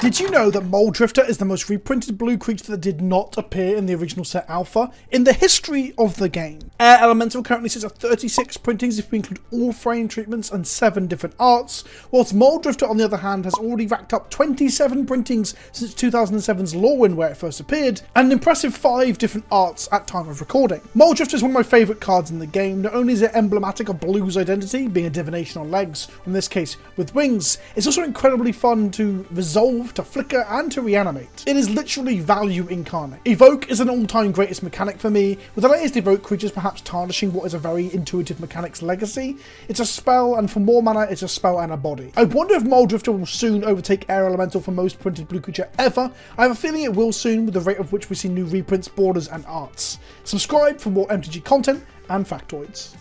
Did you know that Mulldrifter is the most reprinted blue creature that did not appear in the original set alpha in the history of the game? Air Elemental currently sits at 36 printings if we include all frame treatments and 7 different arts, whilst Mulldrifter on the other hand has already racked up 27 printings since 2007's Lorwyn where it first appeared, and an impressive 5 different arts at time of recording. Mulldrifter is one of my favourite cards in the game, not only is it emblematic of Blue's identity, being a divination on legs, in this case with wings, it's also incredibly fun to resolve to flicker, and to reanimate. It is literally value incarnate. Evoke is an all-time greatest mechanic for me, with the latest Evoke creatures perhaps tarnishing what is a very intuitive mechanic's legacy. It's a spell, and for more mana, it's a spell and a body. I wonder if Mulldrifter will soon overtake Air Elemental for most printed blue creature ever. I have a feeling it will soon with the rate of which we see new reprints, borders, and arts. Subscribe for more MTG content and factoids.